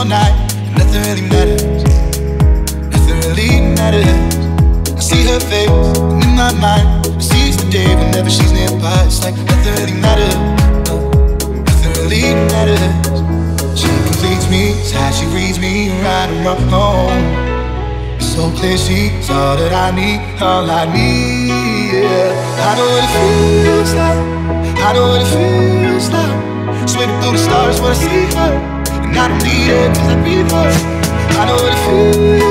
all night. Nothing really matters. Nothing really matters. I see her face, and in my mind, I see the day whenever she's nearby. It's like nothing really matters. Nothing really matters. She completes me, it's how she reads me, right and wrong. It's so clear she's all that I need, all I need. Yeah, I know what it feels like. I know what it feels like. Swimming through the stars when I see her. I don't need it 'cause I breathe her. I know what it feels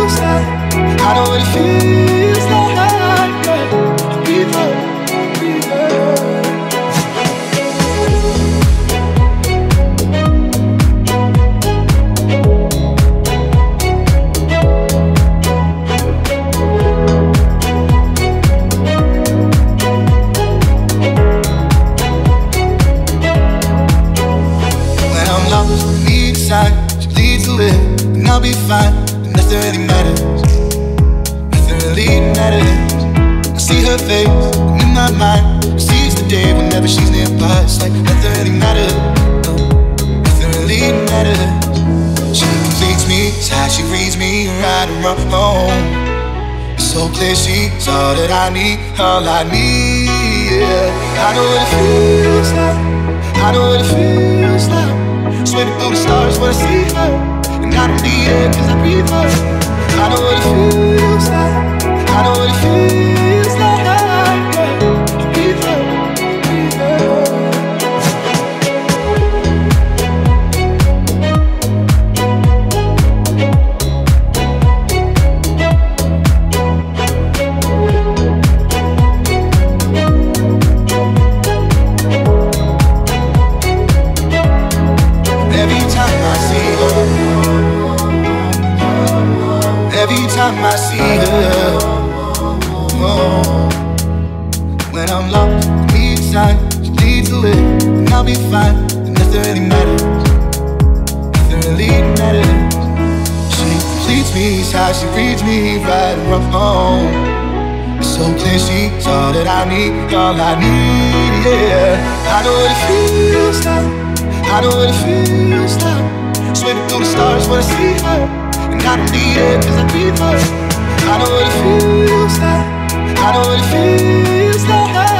be fine. And nothing really matters. Nothing really matters. I see her face, and in my mind, I seize the day whenever she's nearby. It's like nothing really matters. No, nothing really matters. She completes me, it's she reads me right and wrong. It's so clear she's all that I need, all I need. Yeah. I know what it feels like. I know what it feels like. Swimming through the stars when I see her. Cause I breathe her. I know what it feels like. I know what it feels like. Every time I see her, oh, when I'm lost, I need a she leads the way, and I'll be fine, and nothing really matters, nothing really matters. She completes me, how she reads me right and wrong. It's so clear she's all that I need, all I need, yeah. I know what it feels like. I know what it feels like Swimming through the stars when I see her I don't need it cause I need I know what it feels like. I know what it feels like.